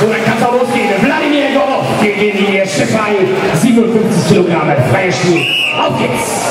So, dann kann es auch losgehen. Wladimir Gorov gegen die Schiffei. 57 Kilogramm, freier Stil. Auf geht's!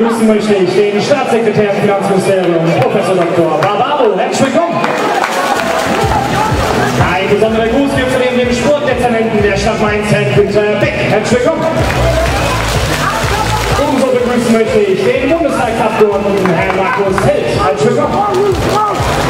Begrüßen möchte ich den Staatssekretär im Finanzministerium, Professor Dr. Barbaro. Herzlich willkommen. Ein besonderer Gruß geht zudem dem Sportdezernenten der Stadt Mainz, Herrn Günther Beck. Herzlich willkommen. Ebenso begrüßen möchte ich den Bundestagsabgeordneten Herrn Markus Held. Herzlich willkommen.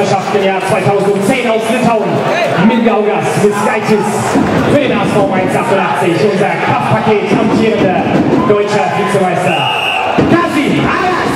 Europameisterschaft im Jahr 2010 aus Litauen. Miljaugas Miskaitis für den HSV 188, unser Kraftpaket amtierender deutscher Vizemeister. Kasi Alas!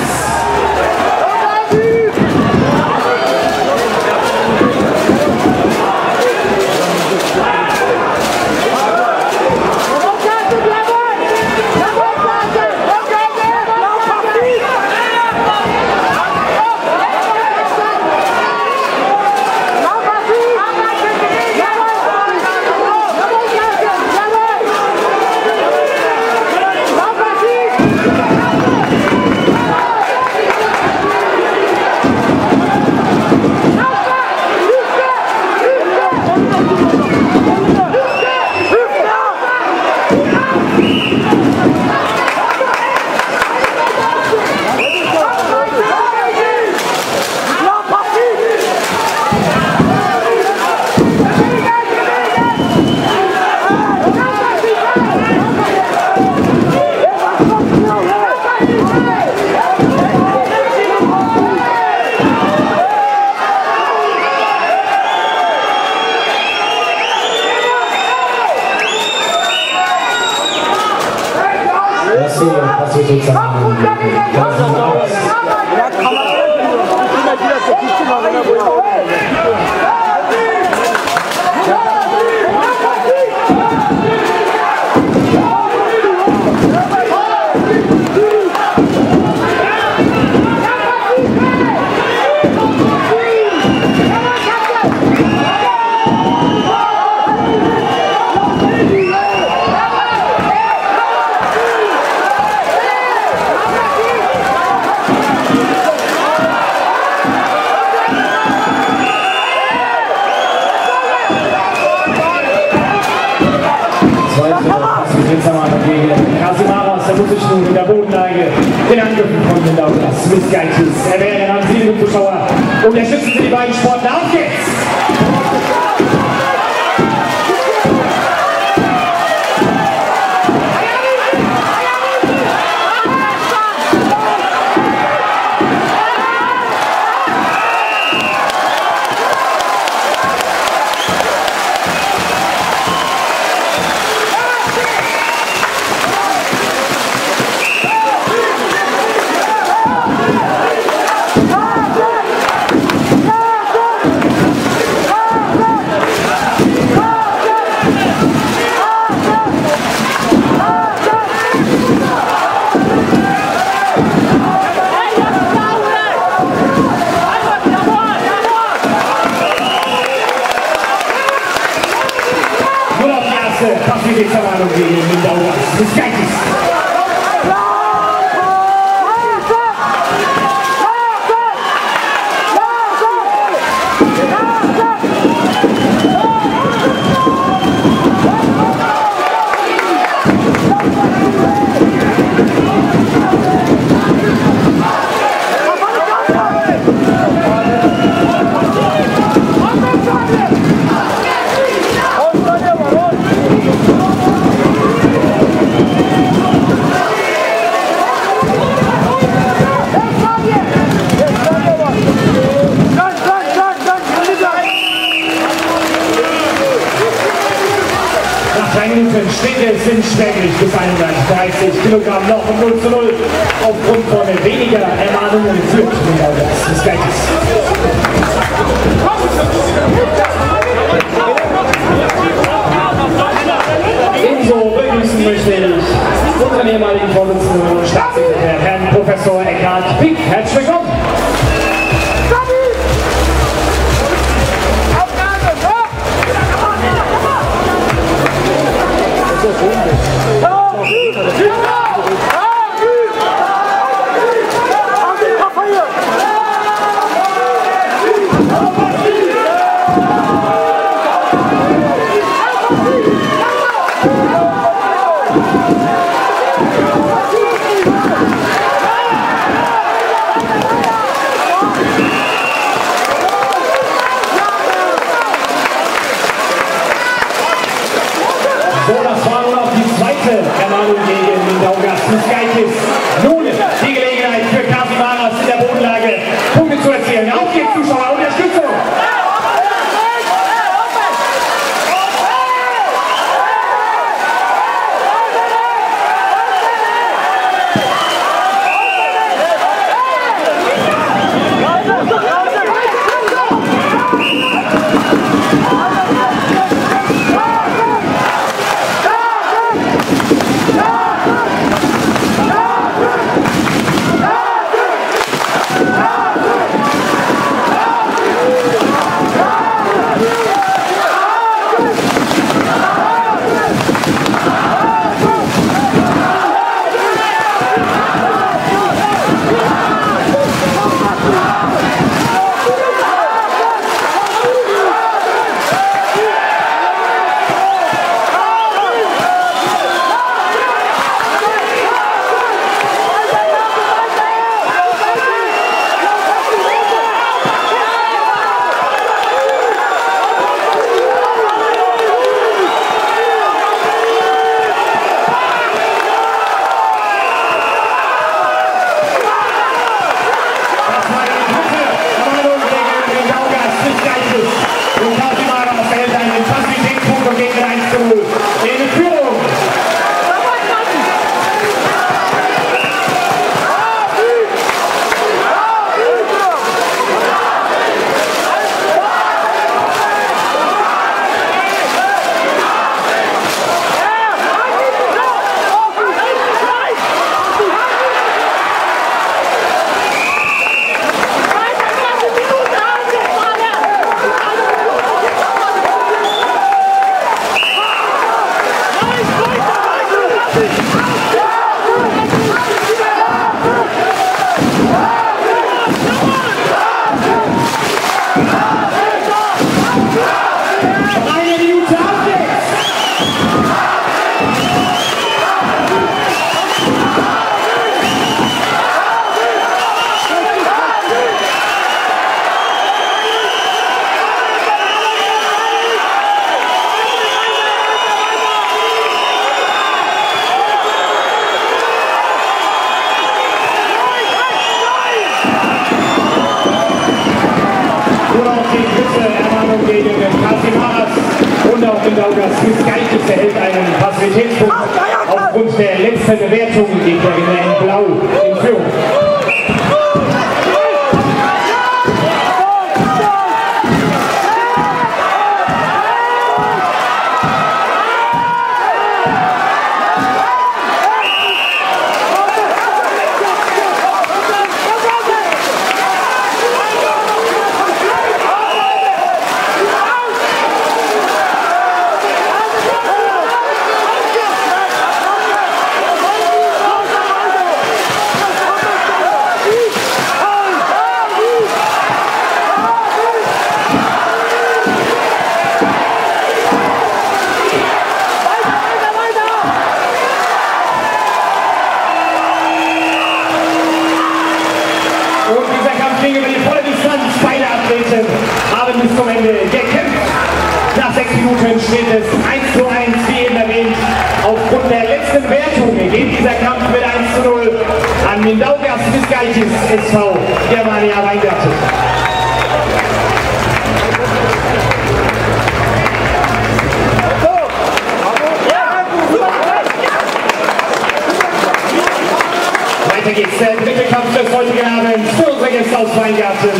Weiter geht's. Äh, der dritte Kampf des heutigen Abends für unsere Gäste aus Weingarten.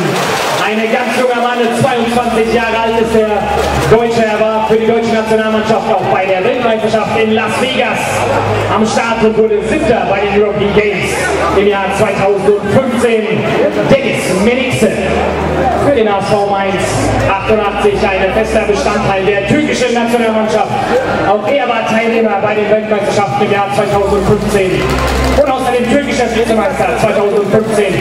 Eine ganz junger Mann, 22 Jahre alt ist der Deutsche. Er war für die deutsche Nationalmannschaft auch bei der Weltmeisterschaft in Las Vegas am Start und wurde Siebter bei den European Games im Jahr 2015. Dennis Menixen für den HSV Mainz 88, ein fester Bestandteil der türkischen Nationalmannschaft. Auch er war Teilnehmer bei den Weltmeisterschaften im Jahr 2015. Und den türkischen Vizemeister 2015.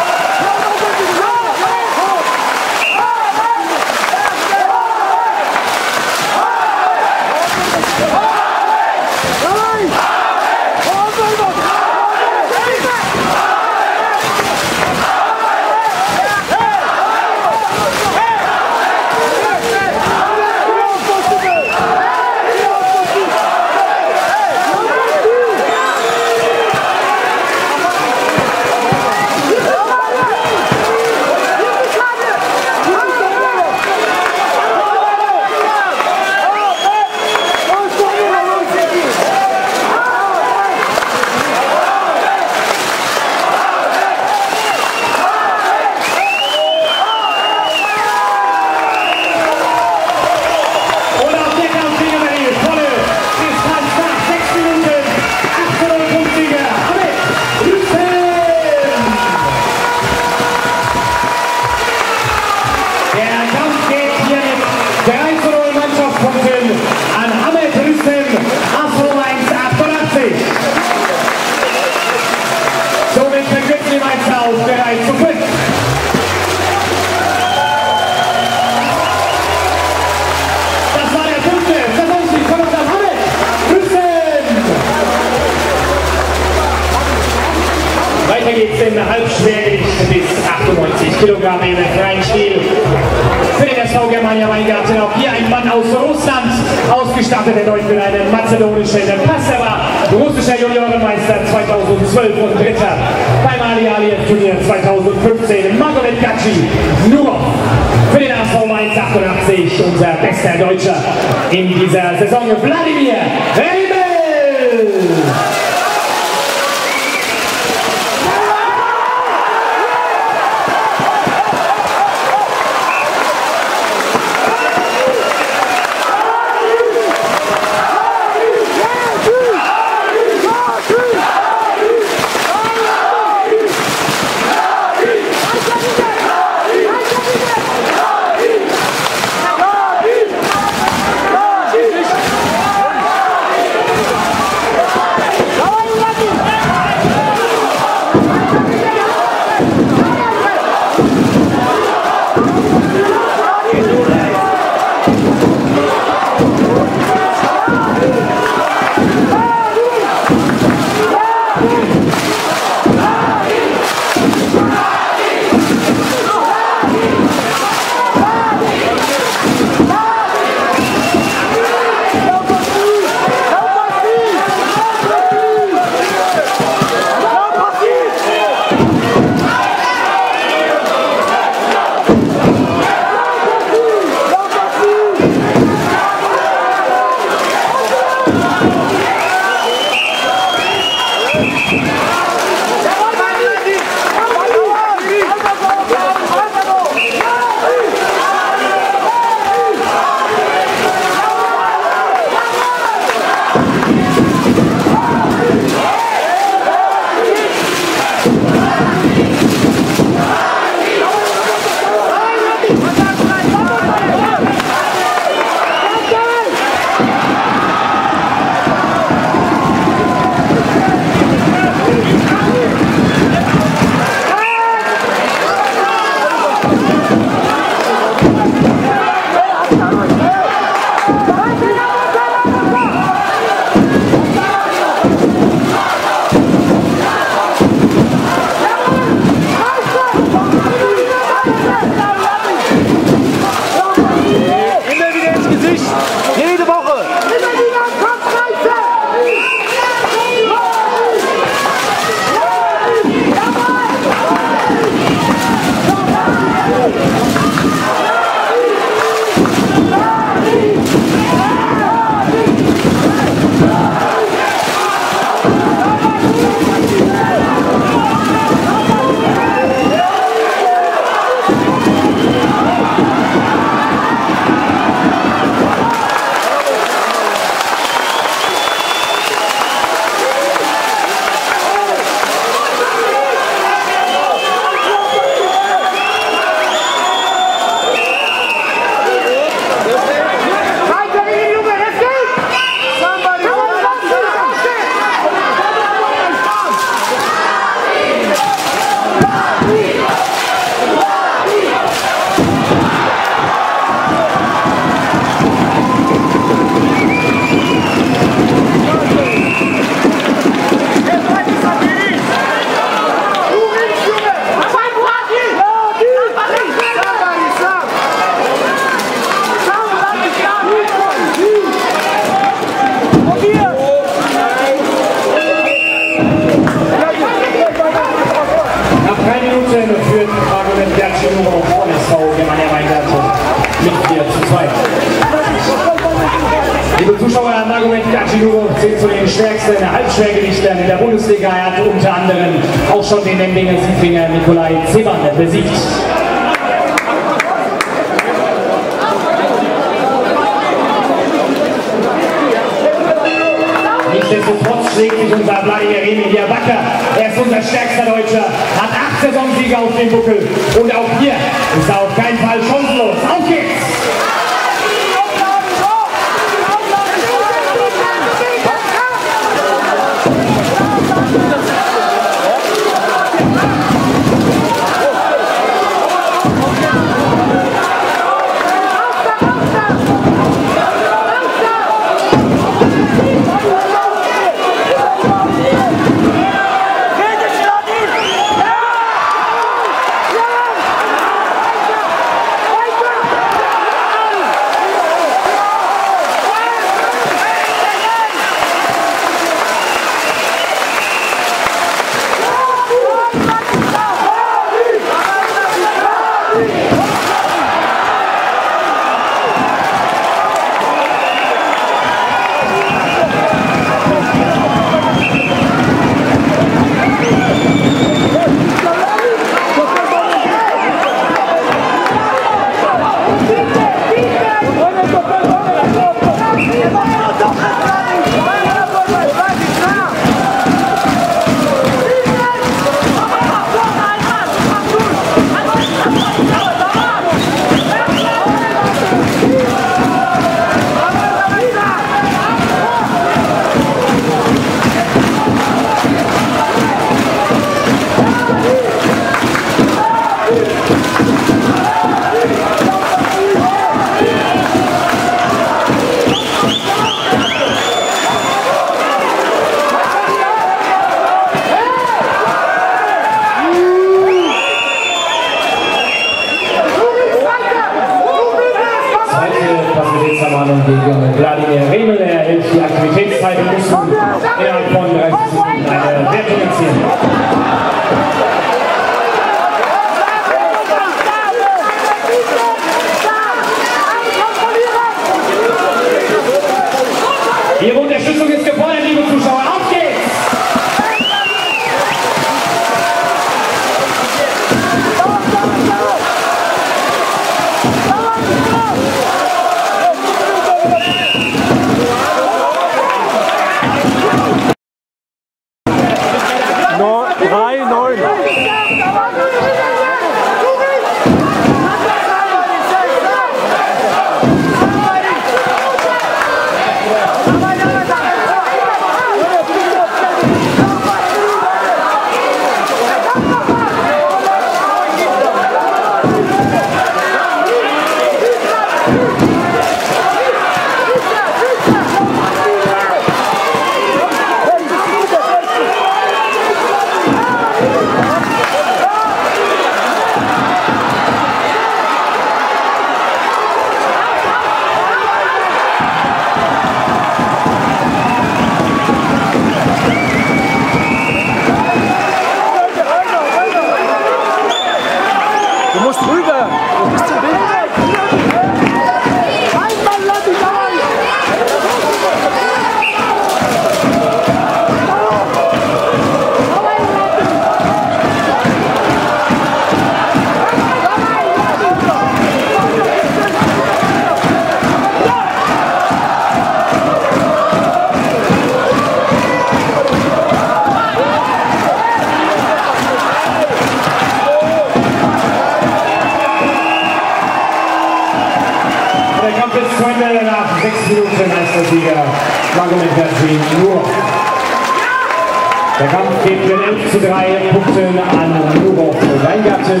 Der Kampf geht mit 11 zu 3 Punkten an Nurov Weingarten.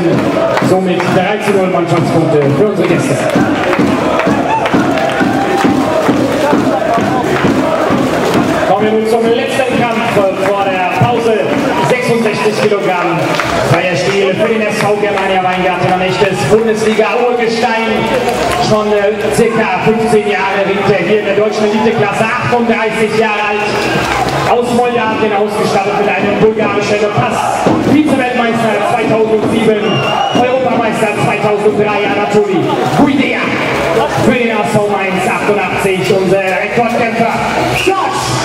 Somit 3 zu 0 Mannschaftspunkte für unsere Gäste. Kommen wir nun zum letzten Kampf vor der Pause. 66 Kilogramm echtes Bundesliga-Urgestein. Schon äh, circa 15 Jahre ringt er hier in der deutschen Eliteklasse. 38 Jahre alt. Aus Moldawien ausgestattet mit einem bulgarischen Pass. Vize-Weltmeister 2007. Europameister 2003 Anatoli Guidea. Für den ASV Mainz 88 unser Rekordkämpfer Josh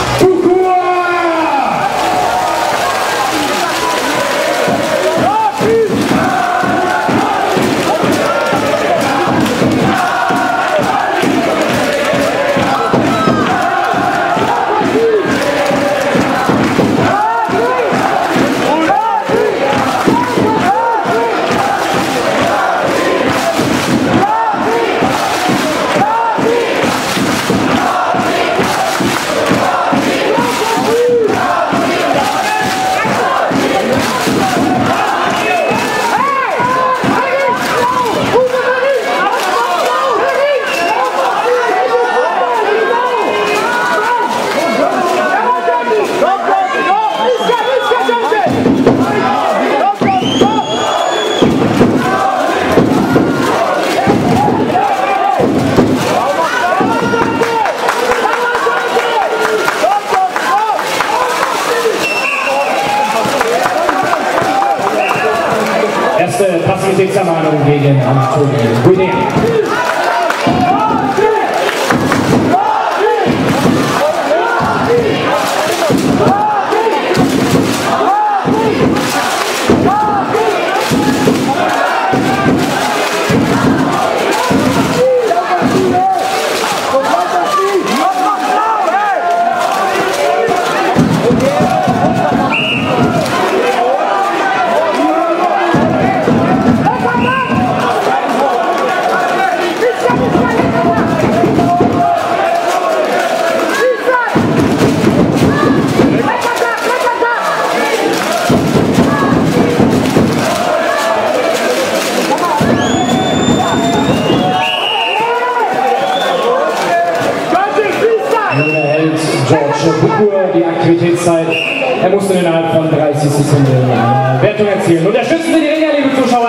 gegen Bukur die Aktivitätszeit. Er musste innerhalb von 30 Sekunden eine Wertung erzielen. Unterstützen Sie die Ringer, liebe Zuschauer.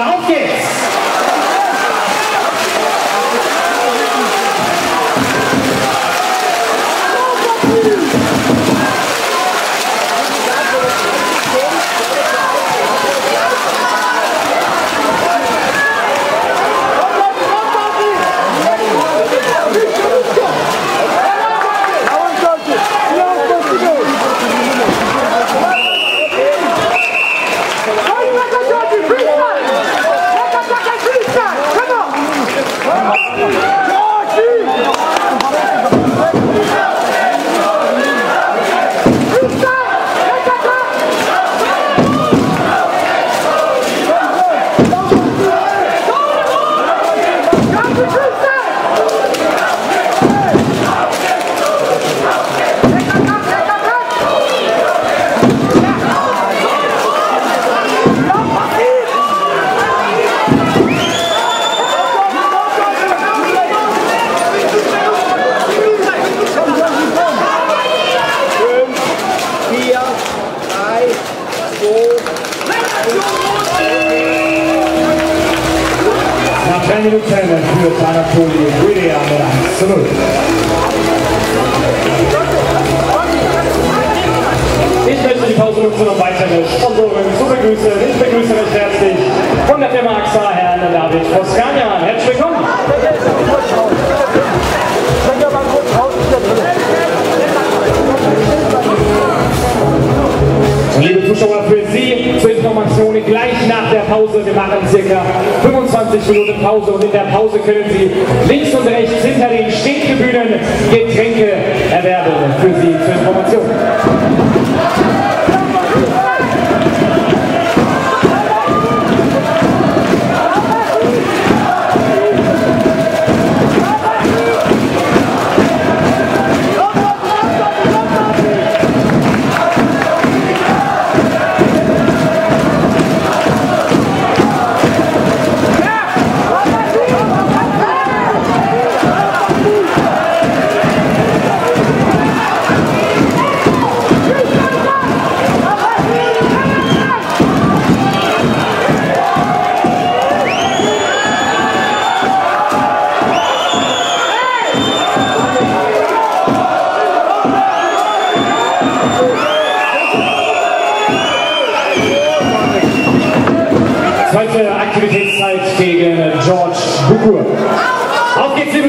Bukur. Auf geht's, liebe!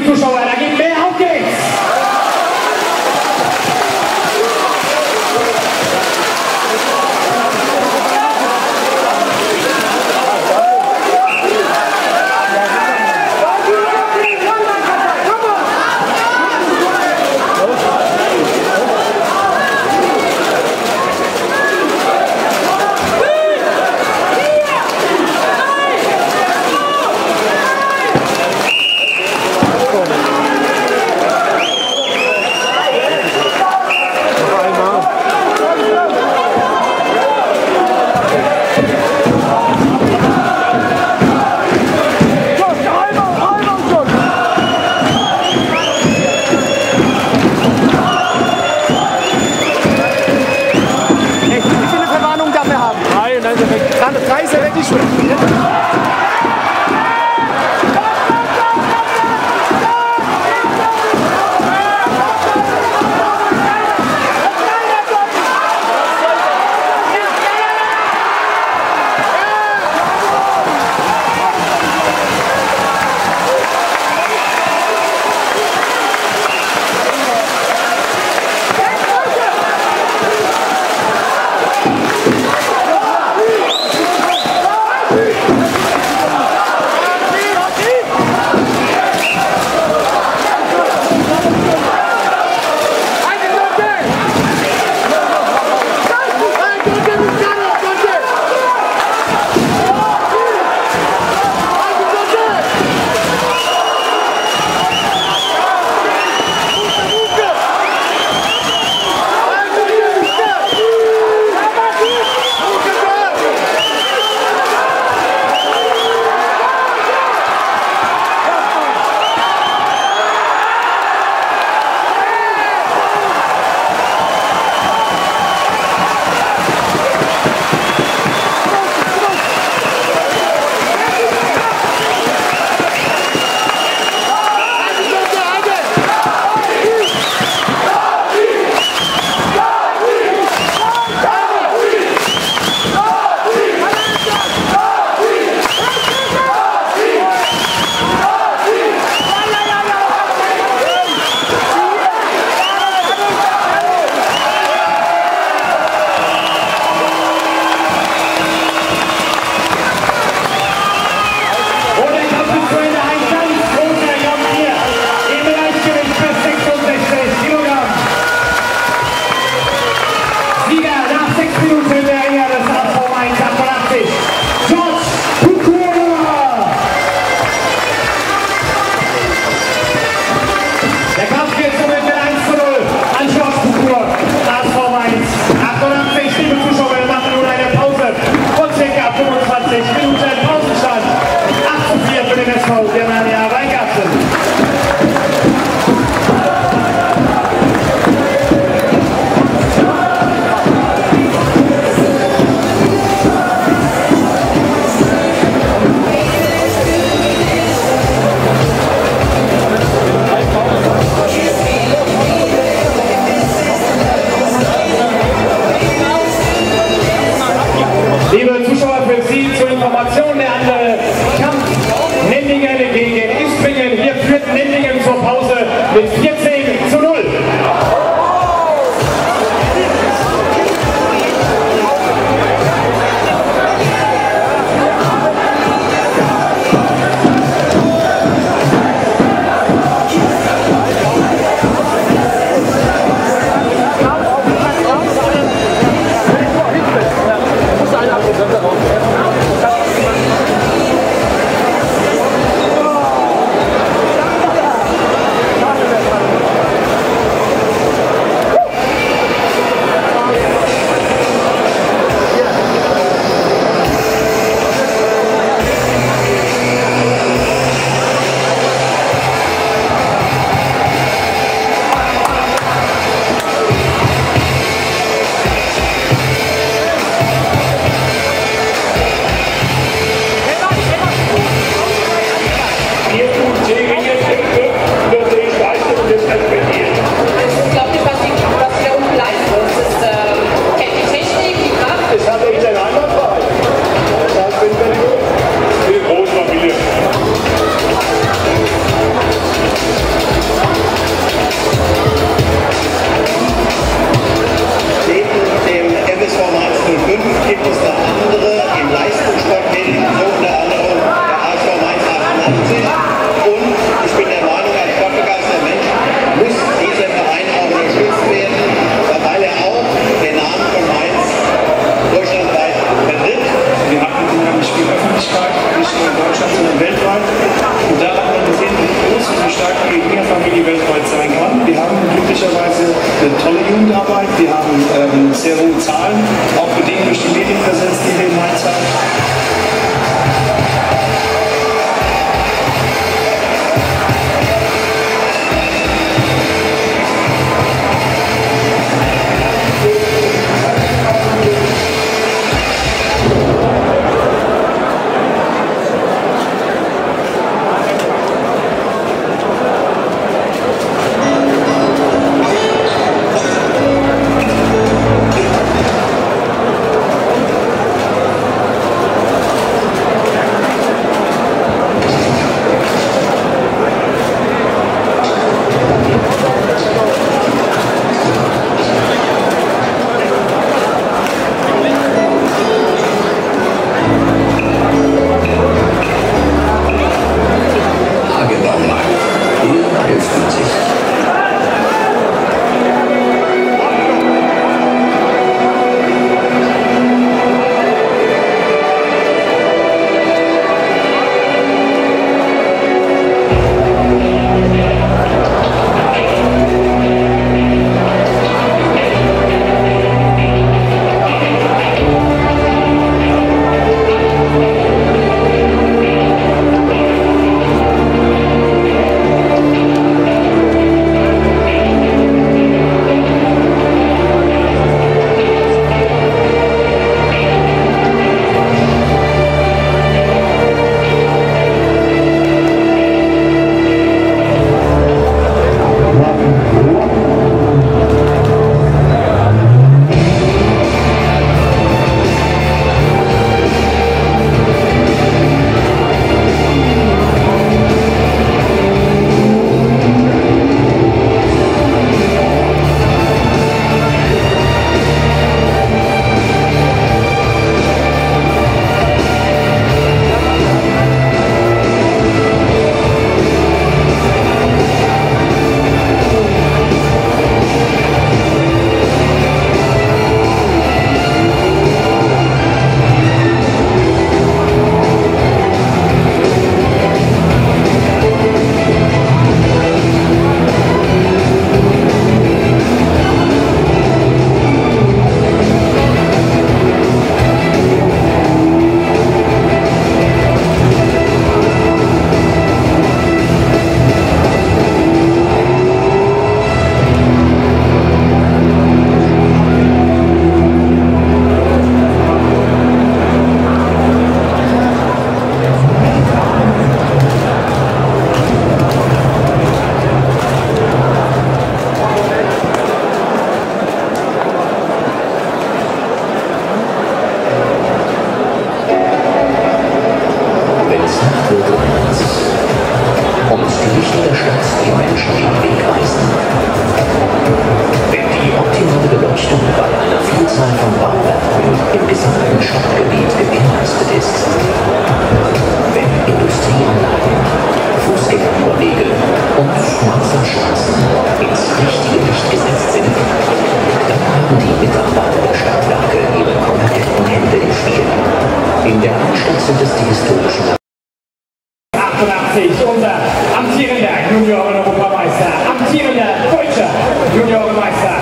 88, unser amtierender Junioren-Europameister, amtierender deutscher Juniorenmeister,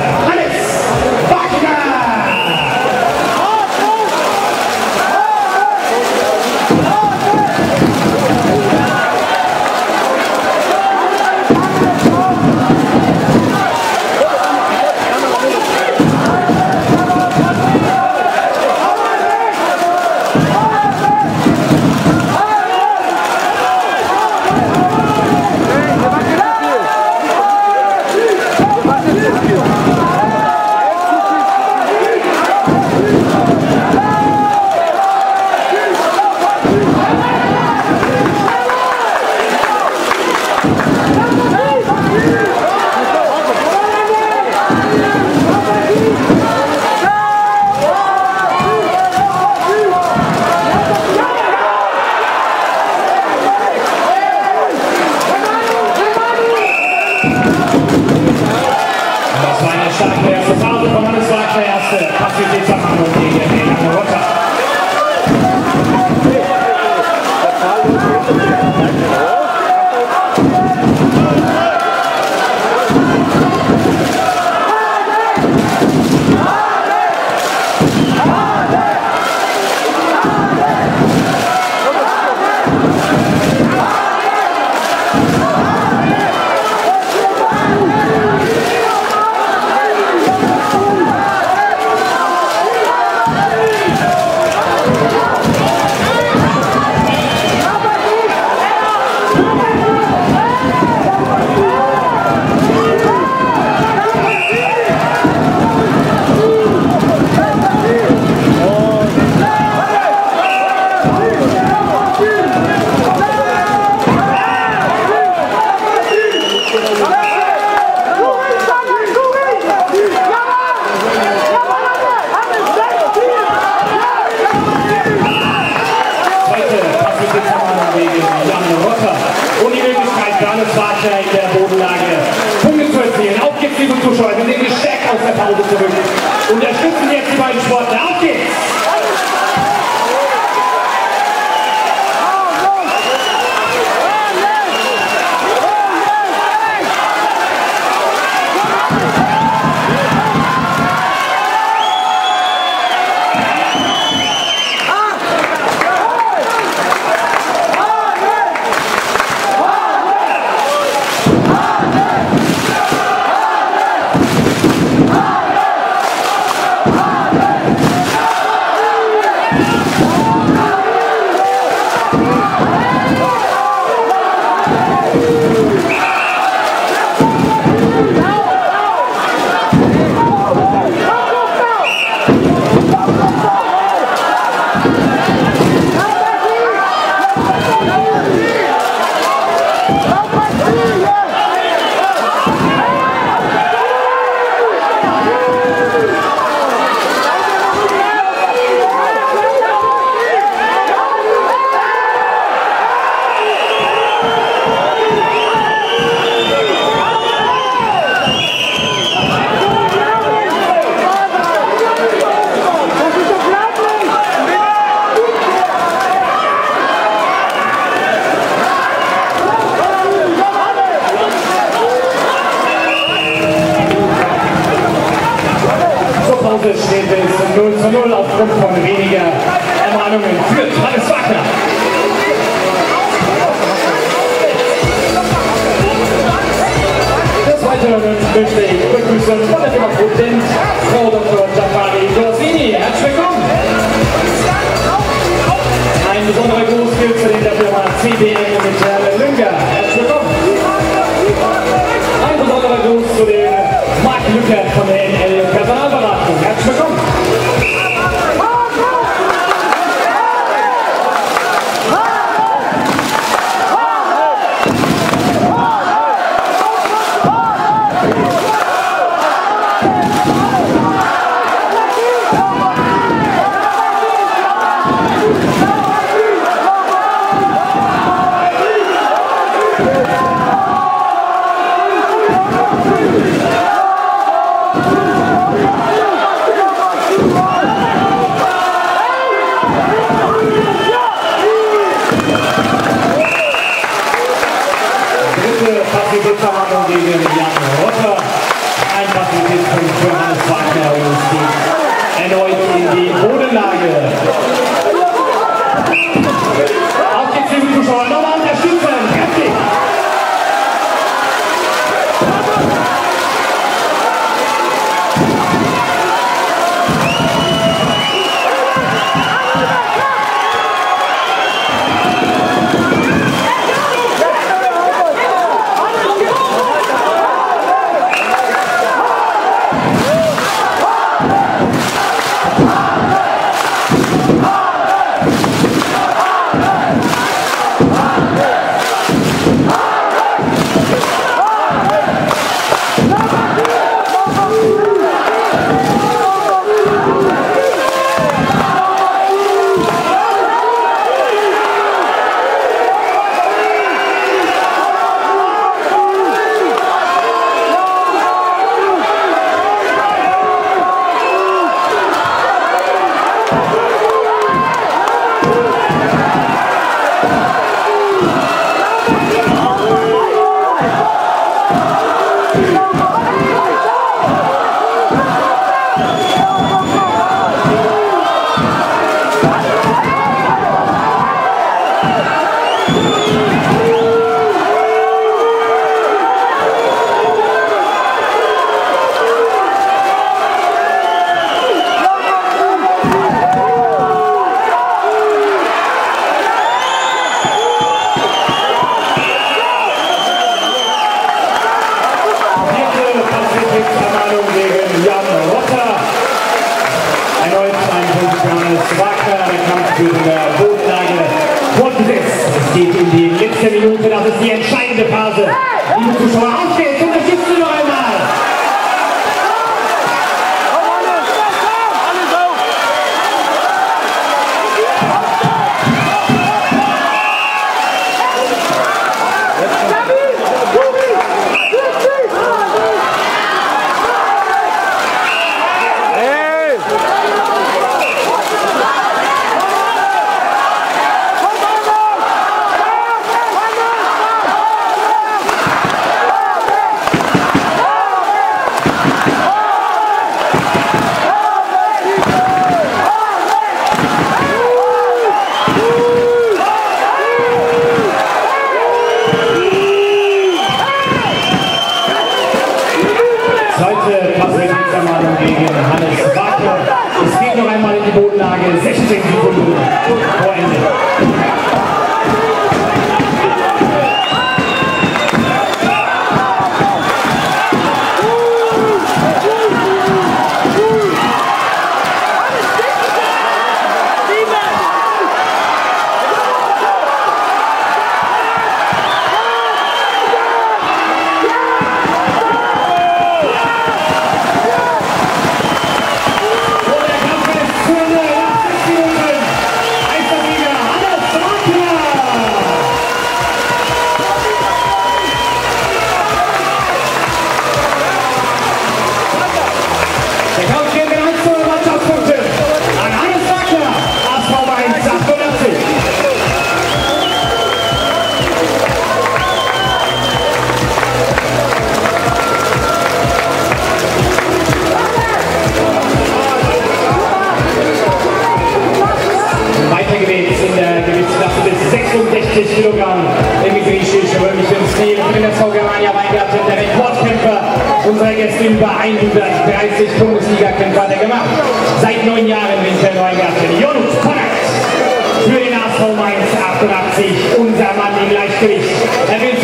88, unser Mann im Leichtgewicht. Er will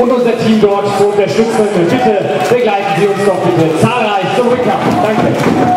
und unser Team dort zu unterstützen. Bitte begleiten Sie uns doch bitte zahlreich zum Rückkampf. Danke.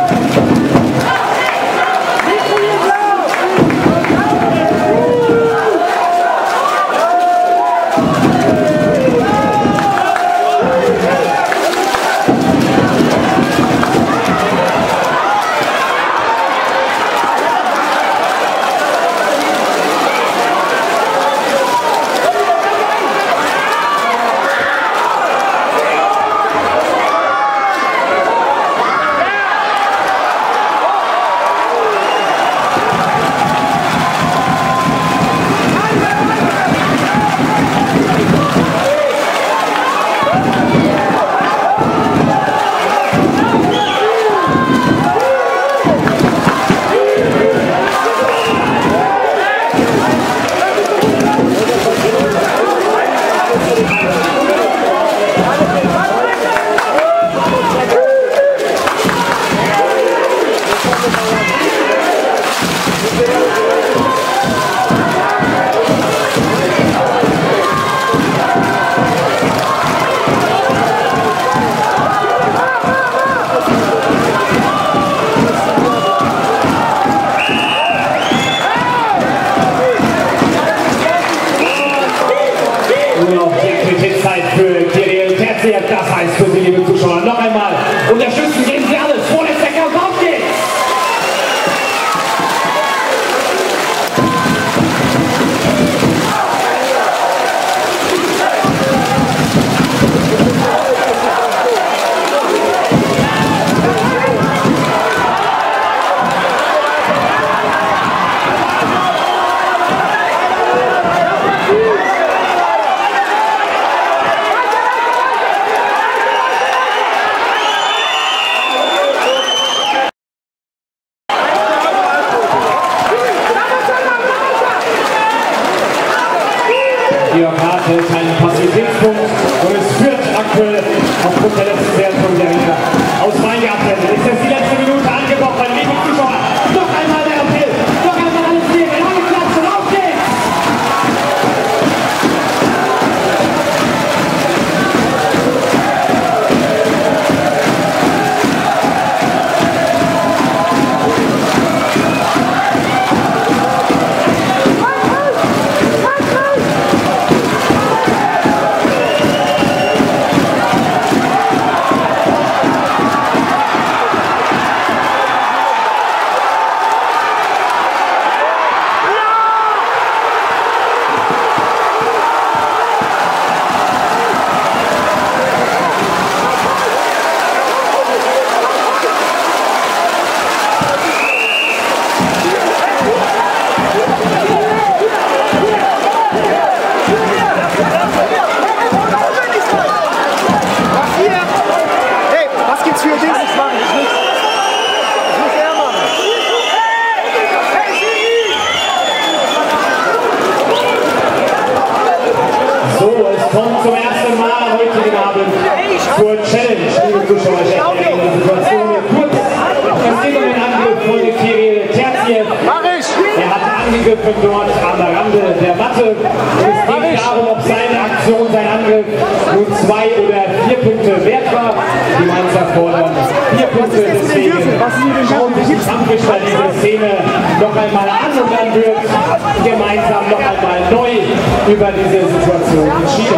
über diese Situation entschieden.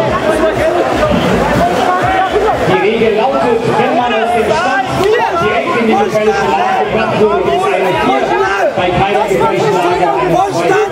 Die Regel lautet, wenn man aus dem Stand direkt in die gefährliche Lage gebracht wurde, ist eine 4, bei keiner gefährlichen Lage eine 2.